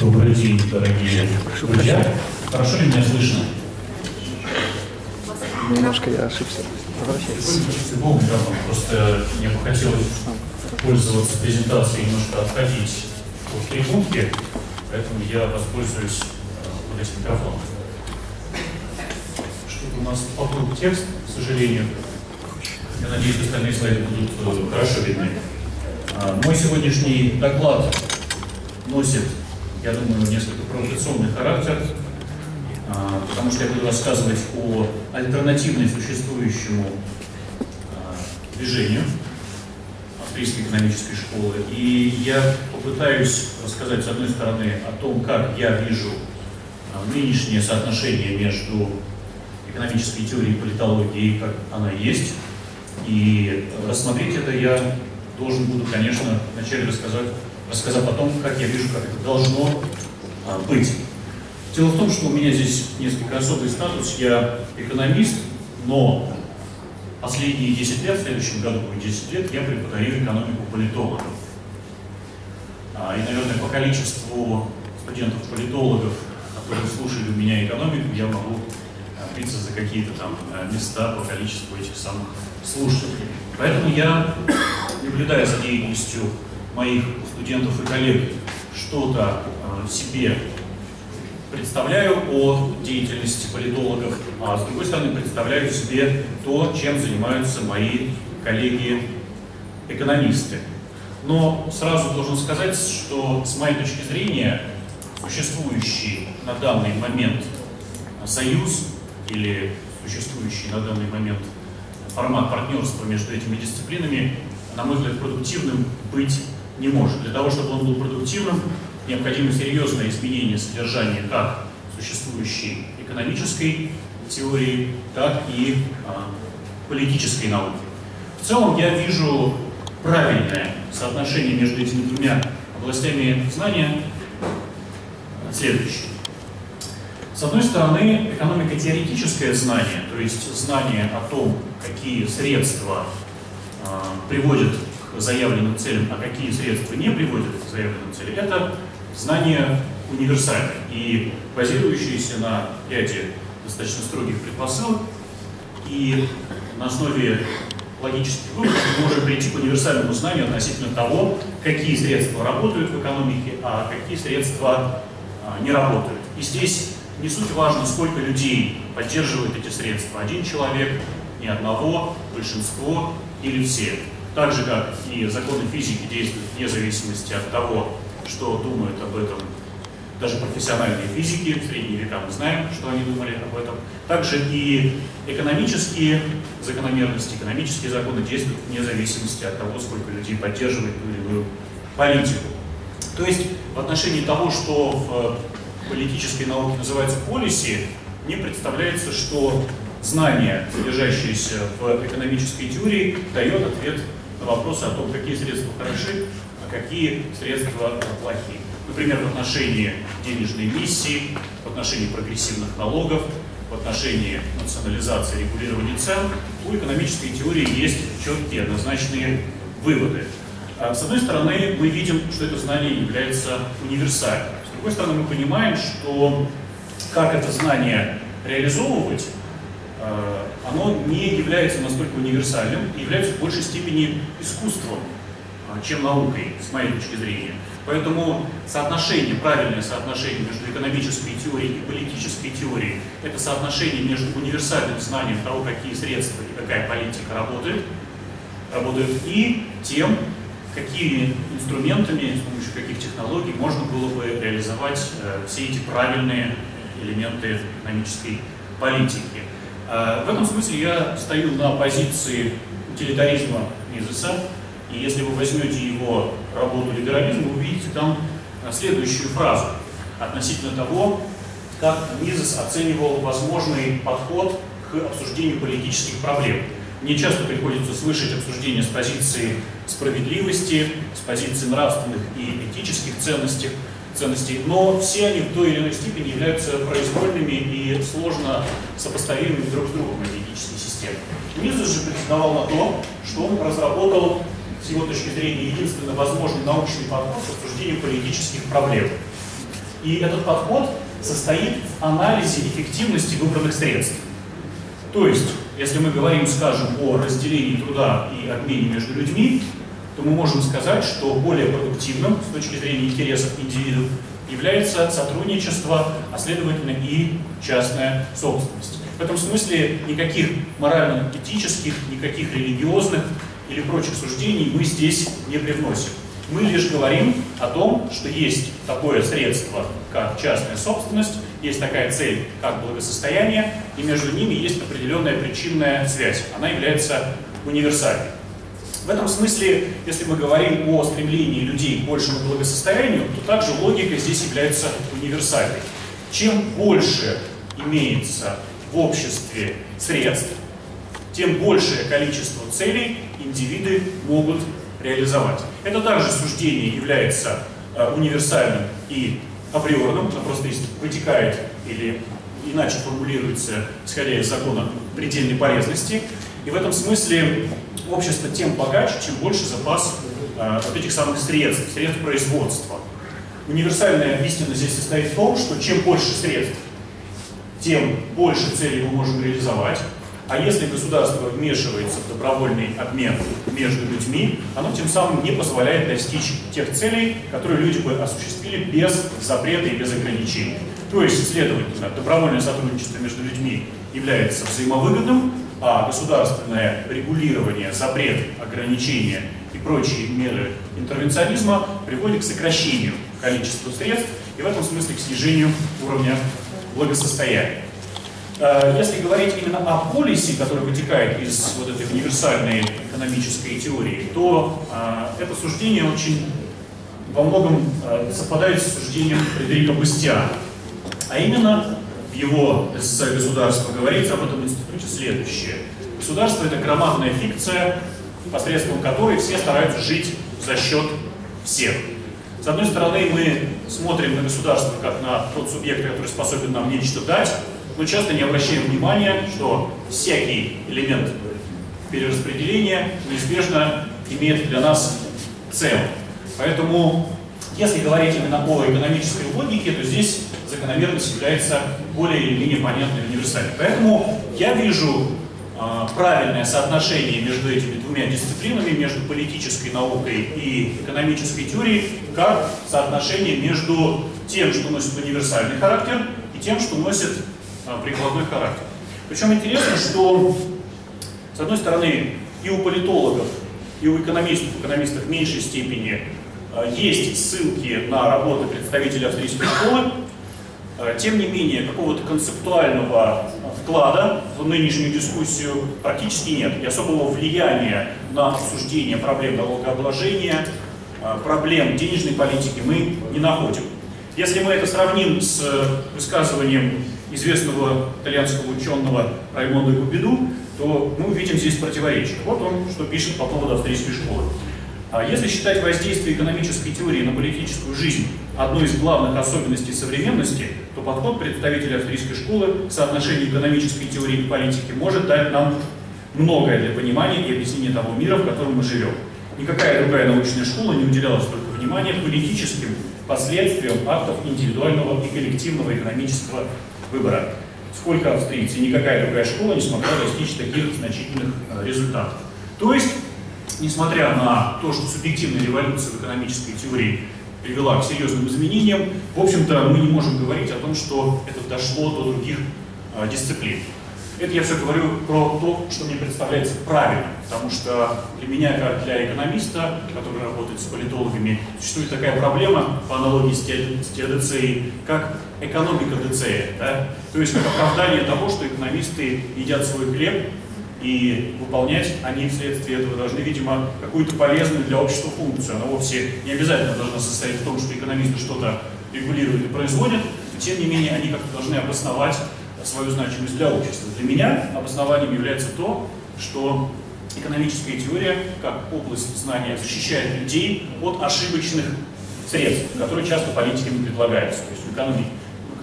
Добрый день, дорогие друзья. Хорошо ли меня слышно? Немножко я ошибся. Возвращайтесь. Просто мне бы хотелось пользоваться презентацией, немножко отходить от трибунки, поэтому я воспользуюсь э, вот этим микрофоном. У нас поплыл текст, к сожалению. Я надеюсь, остальные слайды будут э, хорошо видны. А, Мой сегодняшний доклад носит, я думаю, несколько провокационный характер, а, потому что я буду рассказывать о альтернативной существующему а, движению австрийской экономической школы. И я попытаюсь рассказать, с одной стороны, о том, как я вижу нынешнее соотношение между экономической теорией и политологией, как она есть. И рассмотреть это я должен буду, конечно, вначале рассказать, рассказав о том, как я вижу, как это должно а, быть. Дело в том, что у меня здесь несколько особый статус. Я экономист, но последние 10 лет, в следующем году будет 10 лет, я преподаю экономику политологов. А, И, наверное, по количеству студентов-политологов, которые слушали у меня экономику, я могу биться за какие-то там а, места по количеству этих самых слушателей. Поэтому я, наблюдая за деятельностью моих студентов и коллег, что-то а, себе представляю о деятельности политологов, а с другой стороны представляю себе то, чем занимаются мои коллеги-экономисты. Но сразу должен сказать, что с моей точки зрения существующий на данный момент союз или существующий на данный момент формат партнерства между этими дисциплинами, на мой взгляд, продуктивным быть не может. Для того, чтобы он был продуктивным, необходимо серьезное изменение содержания как существующей экономической теории, так и а, политической науки. В целом я вижу правильное соотношение между этими двумя областями знания следующее. С одной стороны, экономико-теоретическое знание, то есть знание о том, какие средства а, приводят к заявленным целям, а какие средства не приводят к заявленным целям, это знание универсальное и базирующееся на ряде достаточно строгих предпосылок. И на основе логических выводов мы можем прийти к универсальному знанию относительно того, какие средства работают в экономике, а какие средства а, не работают. И здесь не суть важно, сколько людей поддерживает эти средства. Один человек, ни одного, большинство или все. Так же, как и законы физики действуют вне зависимости от того, что думают об этом даже профессиональные физики, в средние века мы знаем, что они думали об этом. Также и экономические закономерности, экономические законы действуют вне зависимости от того, сколько людей поддерживает ту или иную политику. То есть в отношении того, что в политической науке называется полиси, мне представляется, что знание, содержащееся в экономической теории, дает ответ на вопросы о том, какие средства хороши, а какие средства плохие. Например, в отношении денежной миссии, в отношении прогрессивных налогов, в отношении национализации регулирования цен, у экономической теории есть четкие однозначные выводы. А с одной стороны, мы видим, что это знание является универсальным. С другой стороны, мы понимаем, что как это знание реализовывать, оно не является настолько универсальным и является в большей степени искусством, чем наукой, с моей точки зрения. Поэтому соотношение, правильное соотношение между экономической теорией и политической теорией, это соотношение между универсальным знанием того, какие средства и какая политика работает, работают, и тем, какими инструментами, с помощью каких технологий можно было бы реализовать э, все эти правильные элементы экономической политики. Э, в этом смысле я стою на позиции утилитаризма Мизеса, и если вы возьмете его работу «Либерализм», вы увидите там следующую фразу относительно того, как Мизес оценивал возможный подход к обсуждению политических проблем. Мне часто приходится слышать обсуждения с позиции справедливости, с позиции нравственных и этических ценностей, ценностей, но все они в той или иной степени являются произвольными и сложно сопоставимыми друг с другом энергетические системы. Мизес же претендовал на то, что он разработал с его точки зрения единственно возможный научный подход к обсуждению политических проблем. И этот подход состоит в анализе эффективности выбранных средств. То есть, если мы говорим, скажем, о разделении труда и обмене между людьми, то мы можем сказать, что более продуктивным с точки зрения интересов индивидов является сотрудничество, а следовательно и частная собственность. В этом смысле никаких морально-этических, никаких религиозных или прочих суждений мы здесь не привносим. Мы лишь говорим о том, что есть такое средство, как частная собственность, есть такая цель, как благосостояние, и между ними есть определенная причинная связь. Она является универсальной. В этом смысле, если мы говорим о стремлении людей к большему благосостоянию, то также логика здесь является универсальной. Чем больше имеется в обществе средств, тем большее количество целей индивиды могут реализовать. Это также суждение является э, универсальным и априорным, оно просто вытекает или иначе формулируется, исходя из закона предельной полезности. И в этом смысле общество тем богаче, чем больше запас э, вот этих самых средств, средств производства. Универсальная истина здесь состоит в том, что чем больше средств, тем больше целей мы можем реализовать, а если государство вмешивается в добровольный обмен между людьми, оно тем самым не позволяет достичь тех целей, которые люди бы осуществили без запрета и без ограничений. То есть, следовательно, добровольное сотрудничество между людьми является взаимовыгодным, а государственное регулирование, запрет, ограничения и прочие меры интервенционизма приводит к сокращению количества средств и в этом смысле к снижению уровня благосостояния. Э, если говорить именно о полисе, который вытекает из вот этой универсальной экономической теории, то э, это суждение очень во многом э, совпадает с суждением Фредерика Бастиана. А именно, в его эссе «Государство» говорится об этом институте следующее. Государство – это громадная фикция, посредством которой все стараются жить за счет всех. С одной стороны, мы смотрим на государство как на тот субъект, который способен нам нечто дать, мы часто не обращаем внимания, что всякий элемент перераспределения неизбежно имеет для нас цель. Поэтому, если говорить именно о экономической логике, то здесь закономерность является более или менее понятной универсальной. Поэтому я вижу э, правильное соотношение между этими двумя дисциплинами, между политической наукой и экономической теорией, как соотношение между тем, что носит универсальный характер, и тем, что носит а, прикладной характер. Причем интересно, что, с одной стороны, и у политологов, и у экономистов, экономистов в меньшей степени а, есть ссылки на работы представителей австрийской школы, а, тем не менее, какого-то концептуального вклада в нынешнюю дискуссию практически нет. И особого влияния на обсуждение проблем налогообложения, проблем денежной политики мы не находим. Если мы это сравним с высказыванием известного итальянского ученого Раймонда Губиду, то мы увидим здесь противоречие. Вот он что пишет по поводу австрийской школы. А если считать воздействие экономической теории на политическую жизнь одной из главных особенностей современности, то подход представителей австрийской школы к соотношению экономической теории и политики может дать нам многое для понимания и объяснения того мира, в котором мы живем. Никакая другая научная школа не уделяла столько внимания политическим последствиям актов индивидуального и коллективного экономического выбора. Сколько австрийцы, никакая другая школа не смогла достичь таких значительных э, результатов. То есть, несмотря на то, что субъективная революция в экономической теории привела к серьезным изменениям, в общем-то, мы не можем говорить о том, что это дошло до других э, дисциплин. Это я все говорю про то, что мне представляется правильным, потому что для меня, как для экономиста, который работает с политологами, существует такая проблема по аналогии с теодицеей, как экономика ДЦ, да? то есть как оправдание того, что экономисты едят свой хлеб, и выполнять они вследствие этого должны, видимо, какую-то полезную для общества функцию. Она вовсе не обязательно должна состоять в том, что экономисты что-то регулируют и производят, но тем не менее они как-то должны обосновать свою значимость для общества. Для меня обоснованием является то, что экономическая теория, как область знания, защищает людей от ошибочных средств, которые часто политиками предлагаются. То есть у экономики,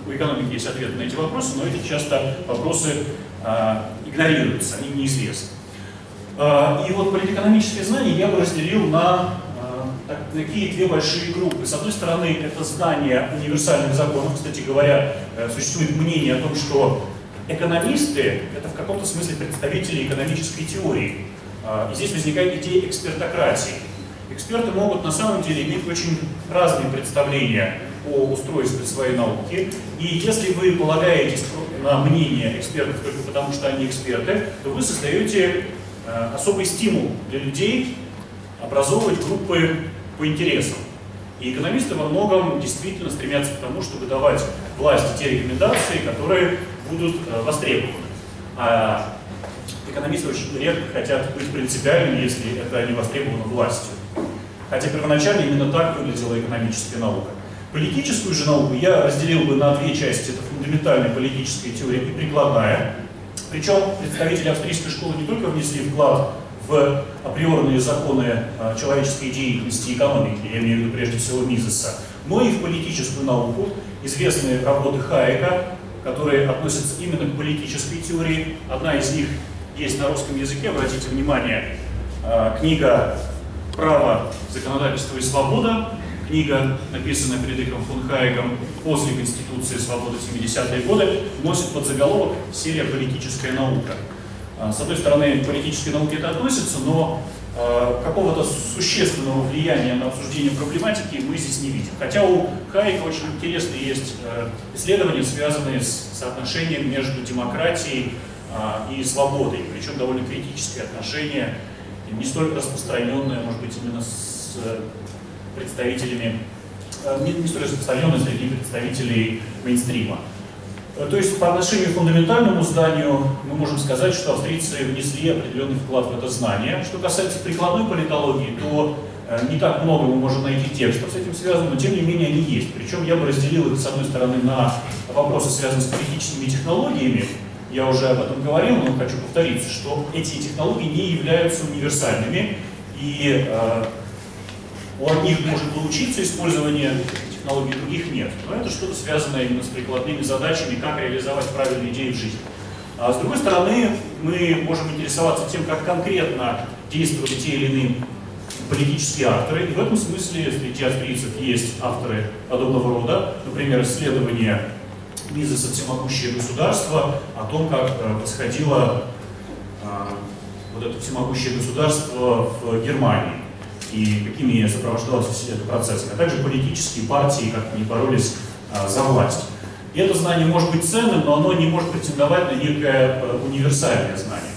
у экономики есть ответы на эти вопросы, но эти часто вопросы э, игнорируются, они неизвестны. Э, и вот политэкономические знания я бы разделил на такие две большие группы. С одной стороны, это знание универсальных законов. Кстати говоря, существует мнение о том, что экономисты — это в каком-то смысле представители экономической теории. И здесь возникает идея экспертократии. Эксперты могут на самом деле иметь очень разные представления о устройстве своей науки. И если вы полагаетесь на мнение экспертов только потому, что они эксперты, то вы создаете э, особый стимул для людей образовывать группы по интересам. И экономисты во многом действительно стремятся к тому, чтобы давать власти те рекомендации, которые будут э, востребованы. А экономисты очень редко хотят быть принципиальными, если это не востребовано властью. Хотя первоначально именно так выглядела экономическая наука. Политическую же науку я разделил бы на две части. Это фундаментальная политическая теория и прикладная. Причем представители австрийской школы не только внесли вклад в априорные законы а, человеческой деятельности и экономики, я имею в виду прежде всего Мизеса, но и в политическую науку. Известные работы Хайека, которые относятся именно к политической теории. Одна из них есть на русском языке, обратите внимание, а, книга «Право, законодательство и свобода», книга, написанная Фридрихом фон Хайеком после Конституции свободы 70-е годы, носит под заголовок «Серия политическая наука». А, с одной стороны, к политической науке это относится, но а, какого-то существенного влияния на обсуждение проблематики мы здесь не видим. Хотя у Хайека очень интересные есть э, исследования, связанные с соотношением между демократией а, и свободой, причем довольно критическое отношение, не столь распространенное, может быть, именно с представителями, э, не, не столь распространенное среди представителей мейнстрима. Э, то есть по отношению к фундаментальному зданию мы можем сказать, что австрийцы внесли определенный вклад в это знание. Что касается прикладной политологии, то э, не так много мы можем найти текстов с этим связанных, но тем не менее они есть. Причем я бы разделил их, с одной стороны, на вопросы, связанные с политическими технологиями. Я уже об этом говорил, но хочу повториться, что эти технологии не являются универсальными, и э, у одних может получиться использование технологий, других нет. Но это что-то связанное именно с прикладными задачами, как реализовать правильные идеи в жизни. А с другой стороны, мы можем интересоваться тем, как конкретно действуют те или иные политические авторы. И в этом смысле среди австрийцев есть авторы подобного рода, например, исследования Мизеса «Всемогущее государство», о том, как э, происходило а, вот это всемогущее государство в Германии и какими сопровождался этот процесс, а также политические партии, как они боролись а, за власть. И это знание может быть ценным, но оно не может претендовать на некое а, универсальное знание.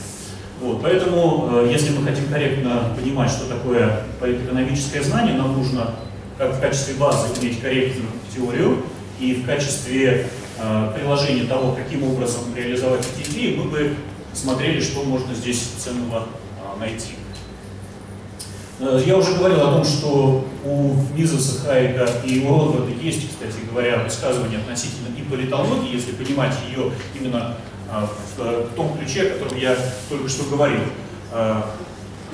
Вот, поэтому, а, если мы хотим корректно понимать, что такое политэкономическое знание, нам нужно как в качестве базы иметь корректную теорию, и в качестве э, приложения того, каким образом реализовать эти идеи, мы бы смотрели, что можно здесь ценного э, найти. Э, я уже говорил о том, что у Мизеса, Хайека и у Ротбарда есть, кстати говоря, высказывания относительно и политологии, если понимать ее именно а, в том ключе, о котором я только что говорил. Э,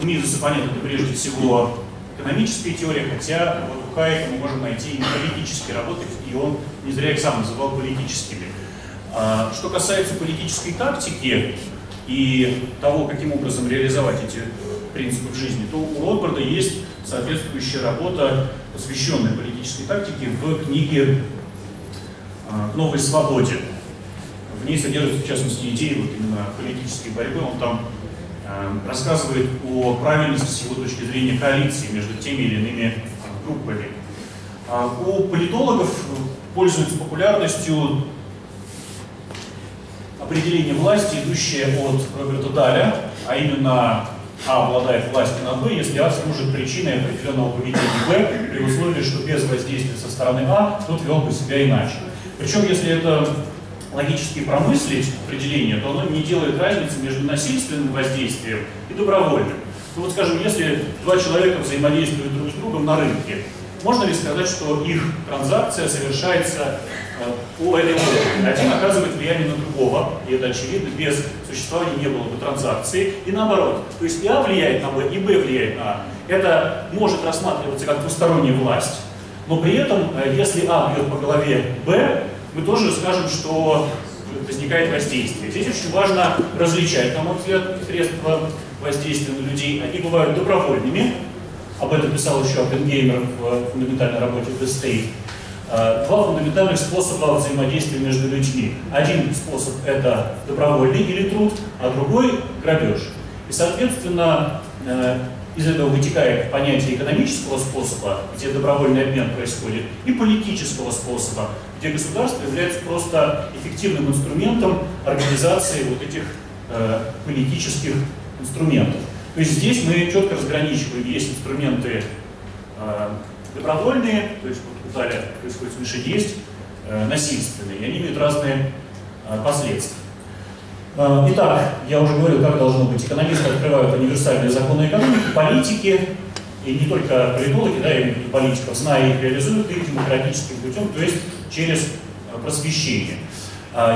у Мизеса, понятно, это прежде всего экономическая теория, хотя вот у Хайека мы можем найти и политические работы, и он не зря их сам называл политическими. А, что касается политической тактики и того, каким образом реализовать эти принципов жизни, то у Ротбарда есть соответствующая работа, посвященная политической тактике в книге а, «К новой свободе». В ней содержатся, в частности, идеи вот именно политической борьбы. Он там а, рассказывает о правильности с его точки зрения коалиции между теми или иными а, группами. У политологов пользуется популярностью определение власти, идущее от Роберта Даля, а именно а обладает властью над Б, если А служит причиной определенного поведения Б, при условии, что без воздействия со стороны А тот вел бы себя иначе. Причем, если это логически промыслить определение, то оно не делает разницы между насильственным воздействием и добровольным. Ну вот, скажем, если два человека взаимодействуют друг с другом на рынке, можно ли сказать, что их транзакция совершается э, по этой логике? Один оказывает влияние на другого, и это очевидно, без существования не было бы транзакции, и наоборот. То есть и А влияет на Б, и Б влияет на А. Это может рассматриваться как двусторонняя власть. Но при этом, э, если А бьет по голове Б, мы тоже скажем, что возникает воздействие. Здесь очень важно различать, на мой взгляд, средства воздействия на людей. Они бывают добровольными, об этом писал еще Оппенгеймер в фундаментальной работе «The State», два фундаментальных способа взаимодействия между людьми. Один способ – это добровольный или труд, а другой – грабеж. И, соответственно, э, из этого вытекает понятие экономического способа, где добровольный обмен происходит, и политического способа, где государство является просто эффективным инструментом организации вот этих э, политических инструментов. То есть здесь мы четко разграничиваем, есть инструменты э, добровольные, то есть зале происходит смешение, есть э, насильственные, и они имеют разные э, последствия. Э, итак, я уже говорил, как должно быть. Экономисты открывают универсальные законы экономики, политики, и не только политологи, да, и политиков, зная их, реализуют их демократическим путем, то есть через просвещение.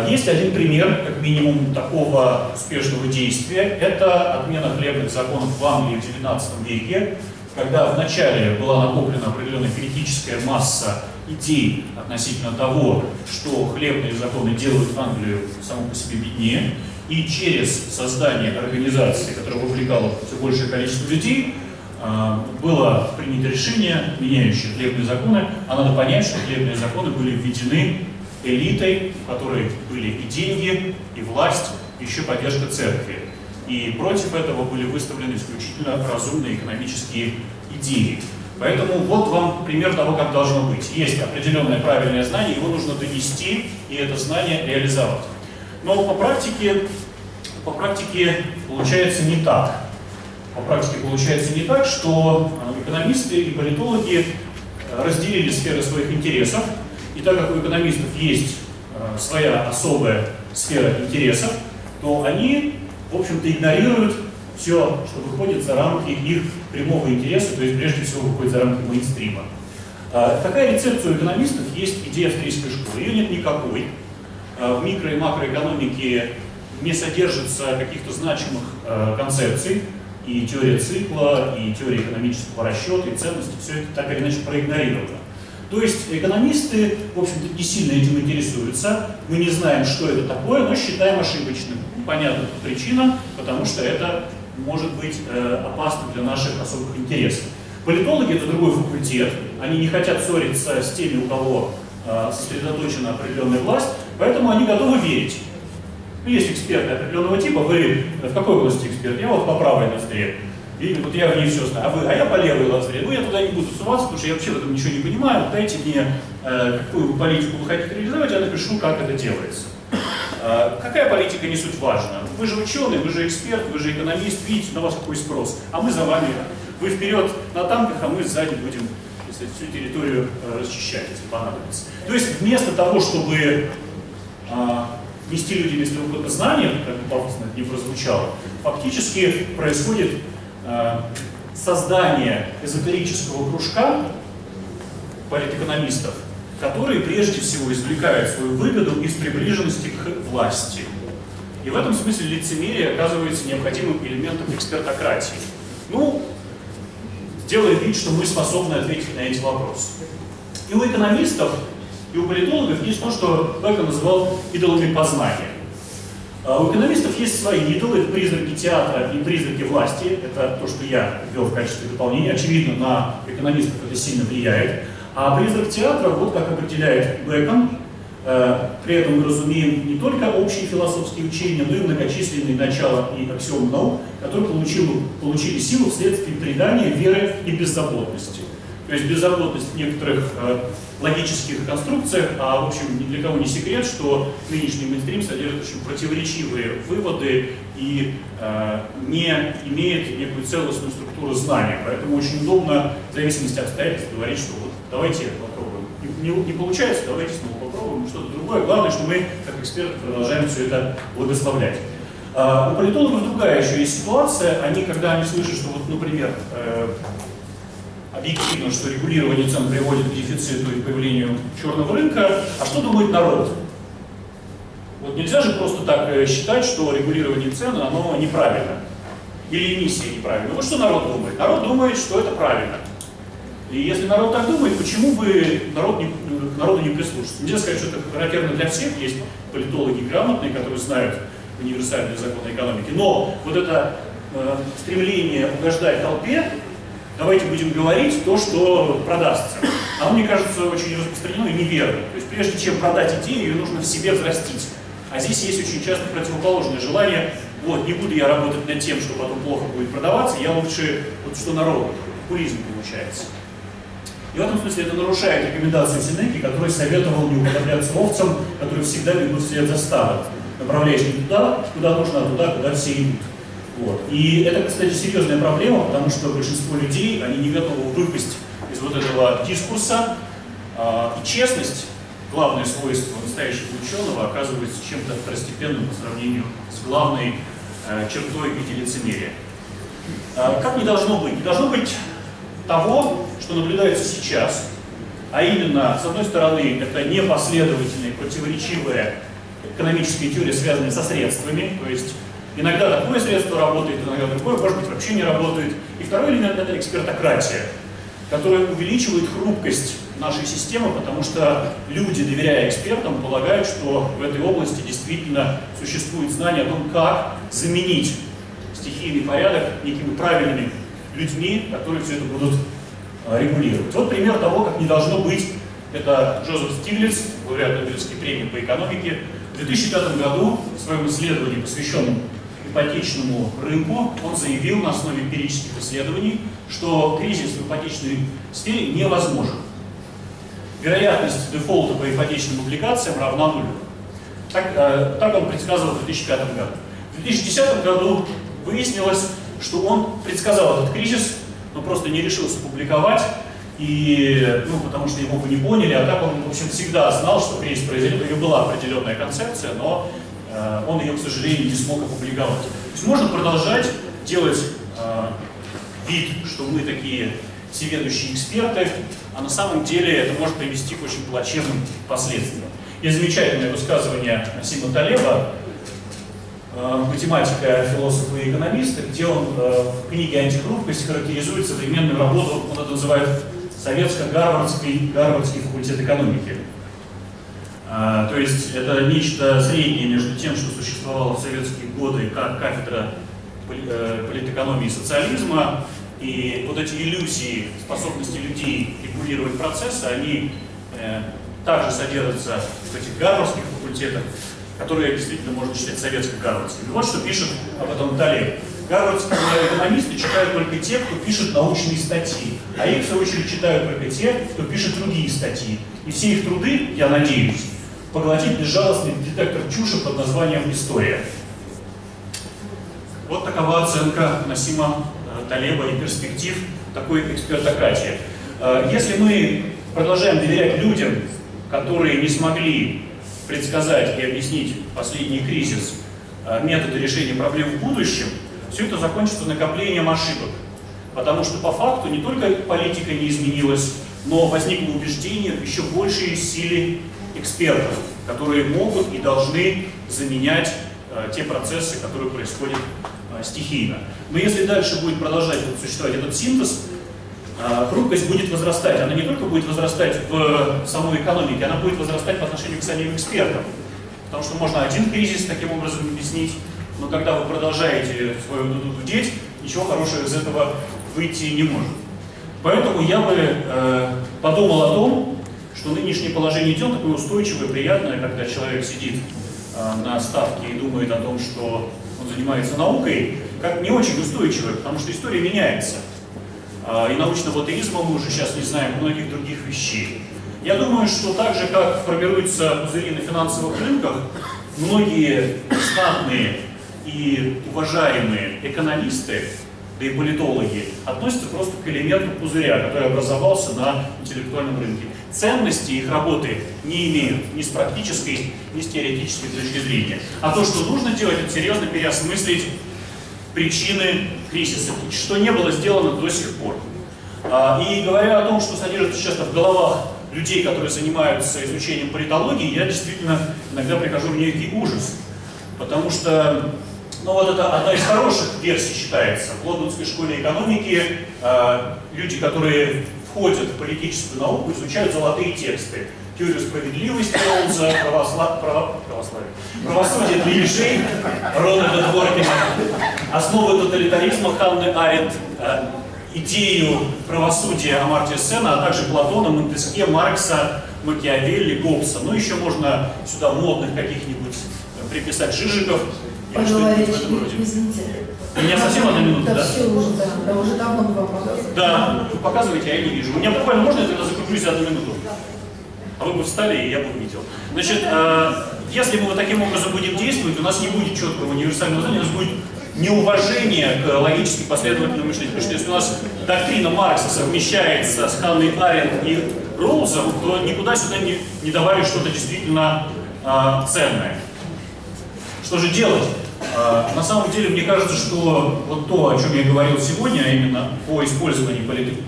Есть один пример, как минимум, такого успешного действия. Это отмена хлебных законов в Англии в XIX веке, когда вначале была накоплена определенная критическая масса идей относительно того, что хлебные законы делают Англию само по себе беднее, и через создание организации, которая вовлекала все большее количество людей, а, было принято решение, меняющее хлебные законы, а надо понять, что хлебные законы были введены элитой, в которой были и деньги, и власть, и еще поддержка церкви. И против этого были выставлены исключительно разумные экономические идеи. Поэтому вот вам пример того, как должно быть. Есть определенное правильное знание, его нужно донести и это знание реализовать. Но по практике, по практике получается не так. По практике получается не так, что э, экономисты и политологи э, разделили сферы своих интересов, и так как у экономистов есть э, своя особая сфера интересов, то они в общем-то, игнорируют все, что выходит за рамки их прямого интереса, то есть прежде всего выходит за рамки мейнстрима. А, какая рецепция у экономистов есть идея австрийской школы? Ее нет никакой. А, в микро- и макроэкономике не содержится каких-то значимых а, концепций, и теория цикла, и теория экономического расчета, и ценности, все это так или иначе проигнорировано. То есть экономисты, в общем-то, не сильно этим интересуются, мы не знаем, что это такое, но считаем ошибочным. Понятна причина, потому что это может быть э, опасно для наших особых интересов. Политологи — это другой факультет, они не хотят ссориться с теми, у кого э, сосредоточена определенная власть, поэтому они готовы верить. Ну, есть эксперты определенного типа, вы в какой области эксперт? Я вот по правой ноздре. И вот я в ней все знаю. А вы, а я по левой лазре. Ну, я туда не буду суваться, потому что я вообще в этом ничего не понимаю. Дайте мне, э, какую политику вы хотите реализовать, я напишу, как это делается. Э, какая политика не суть важна? Вы же ученый, вы же эксперт, вы же экономист, видите, на вас какой спрос. А мы за вами, вы вперед на танках, а мы сзади будем если, всю территорию э, расчищать, если понадобится. То есть вместо того, чтобы э, нести людям, если угодно, знания, как пафосно это не прозвучало, фактически происходит создание эзотерического кружка политэкономистов, которые прежде всего извлекают свою выгоду из приближенности к власти. И в этом смысле лицемерие оказывается необходимым элементом экспертократии. Ну, сделаем вид, что мы способны ответить на эти вопросы. И у экономистов, и у политологов есть то, что Бека называл идолами познания. А у экономистов есть свои идолы, это призраки театра и призраки власти. Это то, что я ввел в качестве дополнения. Очевидно, на экономистов это сильно влияет. А призрак театра, вот как определяет Бэкон, э, при этом мы разумеем не только общие философские учения, но и многочисленные начала и аксиомы наук, которые получили, получили силу вследствие предания веры и беззаботности. То есть беззаботность в некоторых э, логических конструкциях, а в общем ни для кого не секрет, что нынешний мейнстрим содержит очень противоречивые выводы и э, не имеет некую целостную структуру знания. Поэтому очень удобно, в зависимости от обстоятельств, говорить, что вот давайте попробуем. Не, не, не получается, давайте снова попробуем что-то другое. Главное, что мы, как эксперты, продолжаем все это благословлять. Uh, у политологов другая еще есть ситуация. Они, когда они слышат, что вот, например, э, объективно, что регулирование цен приводит к дефициту и появлению черного рынка, а что думает народ? Вот нельзя же просто так э, считать, что регулирование цен, оно неправильно. Или эмиссия неправильна. Вот что народ думает? Народ думает, что это правильно. И если народ так думает, почему бы народ не, к народу не прислушаться? Нельзя сказать, что это характерно для всех. Есть политологи грамотные, которые знают универсальные законы экономики. Но вот это э, стремление угождать толпе, давайте будем говорить то, что продастся. Оно, мне кажется, очень распространено и неверно. То есть прежде чем продать идею, ее нужно в себе взрастить. А здесь есть очень часто противоположное желание, вот, не буду я работать над тем, что потом плохо будет продаваться, я лучше, вот что народу, популизм получается. И в этом смысле это нарушает рекомендацию Синеки, который советовал не уподобляться овцам, которые всегда бегут вслед за стадом, направляясь не туда, куда нужно, а туда, куда все идут. Вот. И это, кстати, серьезная проблема, потому что большинство людей, они не готовы выпасть из вот этого дискурса. А, и честность, главное свойство настоящего ученого, оказывается чем-то второстепенным по сравнению с главной э, чертой в виде лицемерия. А, как не должно быть? Не должно быть того, что наблюдается сейчас, а именно, с одной стороны, это непоследовательная, противоречивая экономическая теория, связанная со средствами, то есть иногда такое средство работает, иногда другое, может быть, вообще не работает. И второй элемент – это экспертократия, которая увеличивает хрупкость нашей системы, потому что люди, доверяя экспертам, полагают, что в этой области действительно существует знание о том, как заменить стихийный порядок некими правильными людьми, которые все это будут а, регулировать. Вот пример того, как не должно быть. Это Джозеф Стиглиц, лауреат Нобелевской премии по экономике. В 2005 году в своем исследовании, посвященном ипотечному рынку, он заявил на основе эмпирических исследований, что кризис в ипотечной сфере невозможен. Вероятность дефолта по ипотечным облигациям равна нулю. Так, э, так он предсказывал в 2005 году. В 2010 году выяснилось, что он предсказал этот кризис, но просто не решился публиковать, и, ну, потому что его бы не поняли, а так он, в общем, всегда знал, что кризис произойдет, у него была определенная концепция, но он ее, к сожалению, не смог опубликовать. То есть можно продолжать делать э, вид, что мы такие всеведущие эксперты, а на самом деле это может привести к очень плачевным последствиям. Есть замечательное высказывание Насима Талеба, Э, математика, философа и экономиста, где он э, в книге «Антихрупкость» характеризует современную работу, он это называет советско-гарвардский гарвардский факультет экономики. А, то есть это нечто среднее между тем, что существовало в советские годы как кафедра э, политэкономии и социализма, и вот эти иллюзии способности людей регулировать процессы, они также содержатся в этих гарвардских факультетах, которые действительно можно считать советско-гарвардскими. Вот что пишет об этом Талеб. Гарвардские экономисты читают только те, кто пишет научные статьи, а их, в свою очередь, читают только те, кто пишет другие статьи. И все их труды, я надеюсь, поглотит безжалостный детектор чуши под названием «История». Вот такова оценка Насима э, Талеба и перспектив такой экспертократии. Э, если мы продолжаем доверять людям, которые не смогли предсказать и объяснить последний кризис, э, методы решения проблем в будущем, все это закончится накоплением ошибок. Потому что по факту не только политика не изменилась, но возникло убеждение в еще большей силе экспертов, которые могут и должны заменять э, те процессы, которые происходят э, стихийно. Но если дальше будет продолжать существовать этот синтез, а, хрупкость будет возрастать. Она не только будет возрастать в самой экономике, она будет возрастать по отношению к самим экспертам. Потому что можно один кризис таким образом объяснить, но когда вы продолжаете свою дуду дудеть, ничего хорошего из этого выйти не может. Поэтому я бы э, подумал о том, что нынешнее положение дел такое устойчивое, приятное, когда человек сидит э, на ставке и думает о том, что он занимается наукой, как не очень устойчивое, потому что история меняется. А, и научного атеизма мы уже сейчас не знаем многих других вещей. Я думаю, что так же, как формируются пузыри на финансовых рынках, многие знатные и уважаемые экономисты, да и политологи, относятся просто к элементу пузыря, который образовался на интеллектуальном рынке. Ценности их работы не имеют ни с практической, ни с теоретической точки зрения. А то, что нужно делать, это серьезно переосмыслить причины кризиса, что не было сделано до сих пор. А, и говоря о том, что содержится сейчас в головах людей, которые занимаются изучением политологии, я действительно иногда прихожу в некий ужас. Потому что, ну вот это одна из хороших версий считается. В Лондонской школе экономики э, люди, которые входят в политическую науку, изучают золотые тексты. Теорию справедливости Роуза, правосла... право... православие, правосудие для ежей Рональда Дворкина, основы тоталитаризма Ханны Аренд, э, идею правосудия Амартия Сена, а также Платона, Монтеске, Маркса, Макиавелли, Гоббса. Ну, еще можно сюда модных каких-нибудь приписать Жижиков. Валерьевич, извините. У меня совсем одна минута, да? Да, все уже, да. Да, уже давно мы вам показывали. Да, вы показываете, а я не вижу. У меня буквально можно я тогда закруглюсь за одну минуту? А вы бы встали, и я бы увидел. Значит, э, если мы вот таким образом будем действовать, у нас не будет четкого универсального знания, у нас будет неуважение к логически последовательному мышлению. Потому что если у нас доктрина Маркса совмещается с Ханной Аренд и Роузом, то никуда сюда не, не добавишь что-то действительно э, ценное. Что же делать? Э, на самом деле, мне кажется, что вот то, о чем я говорил сегодня, а именно о использовании полит-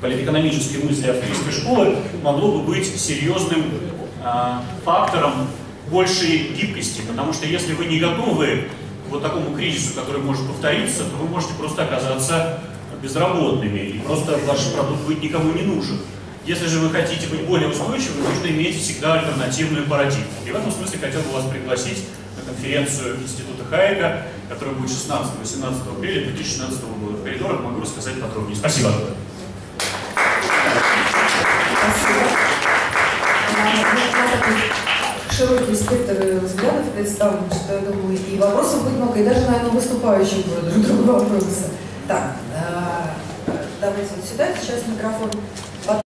политэкономической мысли австрийской школы, могло бы быть серьезным э, фактором большей гибкости. Потому что если вы не готовы к вот такому кризису, который может повториться, то вы можете просто оказаться безработными, и просто ваш продукт будет никому не нужен. Если же вы хотите быть более устойчивым, нужно иметь всегда альтернативную парадигму. И в этом смысле хотел бы вас пригласить конференцию Института Хайека, которая будет 16-18 апреля 2016 года. В коридорах могу рассказать подробнее. Спасибо. Широкий спектр взглядов представлен, что я думаю, и вопросов будет много, и даже, наверное, выступающих будет друг другу вопросы. Так, а, давайте вот сюда, сейчас микрофон